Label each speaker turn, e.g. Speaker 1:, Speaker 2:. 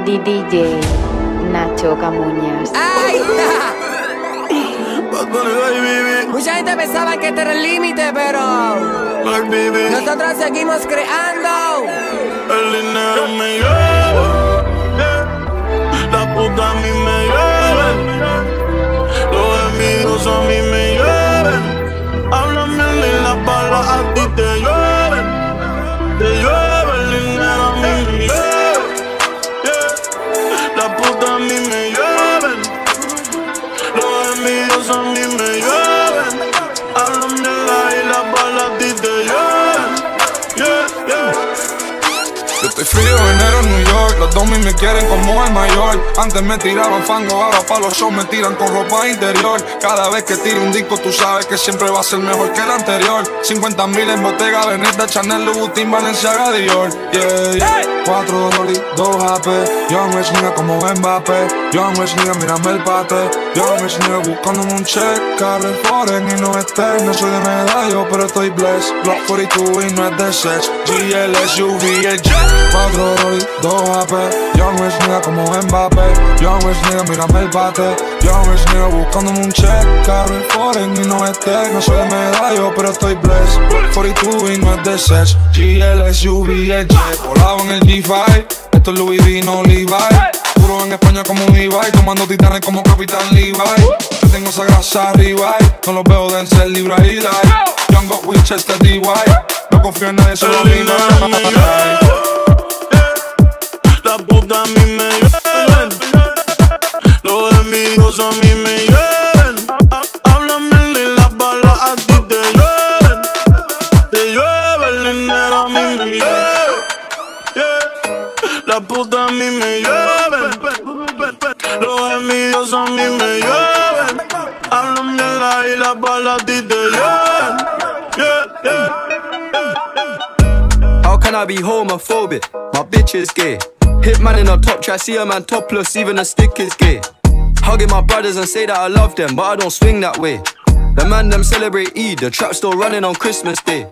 Speaker 1: DJ Nacho Camuñas.
Speaker 2: ¡Ay! Mucha gente pensaba que este era el límite, pero nosotros seguimos creando.
Speaker 3: Frío, enero en New York. Los domis me quieren como el mayor. Antes me tiraban fango, ahora pa' los shows me tiran con ropa interior. Cada vez que tiro un disco, tú sabes que siempre va a ser mejor que el anterior. 50 mil en Bottega, Veneta, Chanel, Louboutin, Balenciaga, Dior. Yeah, yeah. Cuatro dólares, dos AP. Young Rich nigga como Mbappé. Young Rich nigga, mírame el pate. Young Rich nigga buscándome un check. Carre foreign y no esté. No soy de medallo, pero estoy blessed. Block 42 y no es de sex. GL, SUV, el jet. Cuatro dólares, dos AP. Young Rich nigga como Mbappé. Young Rich nigga, mírame el bate. Young Rich nigga buscándome un check. Carre foreign y no esté. No soy de medallo, pero estoy blessed. Block 42 y no es de sex. GL, SUV, el jet. Volado en el G5. Esto es Louis V, no Levi. Puro en España como un Levi. Tomando titanes como Capitán Levi. Yo tengo esa grasa arriba. No los veo de ser Libra y. Young got Winchester DY. No confío en nadie, solo
Speaker 4: El yeah. la puta a mí me llevan, los envidiosos a mí me llevan. Háblame de la y las balas ti te.
Speaker 5: How can I be homophobic? My bitch is gay. Hitman in a top try, see a man topless, even a stick is gay. Hugging my brothers and say that I love them, but I don't swing that way. The man them celebrate Eid, the trap still running on Christmas Day.